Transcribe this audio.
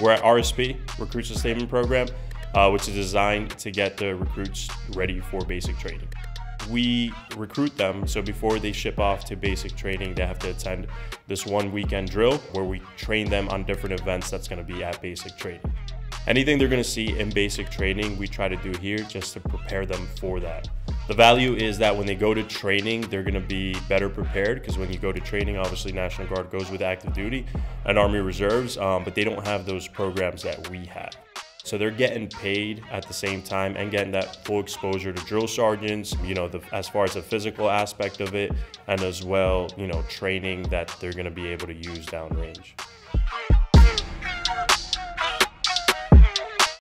We're at RSP, Recruit Sustainment Program, uh, which is designed to get the recruits ready for basic training. We recruit them, so before they ship off to basic training, they have to attend this one weekend drill where we train them on different events that's gonna be at basic training. Anything they're gonna see in basic training, we try to do here just to prepare them for that. The value is that when they go to training, they're gonna be better prepared because when you go to training, obviously National Guard goes with active duty and Army Reserves, um, but they don't have those programs that we have. So they're getting paid at the same time and getting that full exposure to drill sergeants, you know, the, as far as the physical aspect of it, and as well, you know, training that they're gonna be able to use downrange.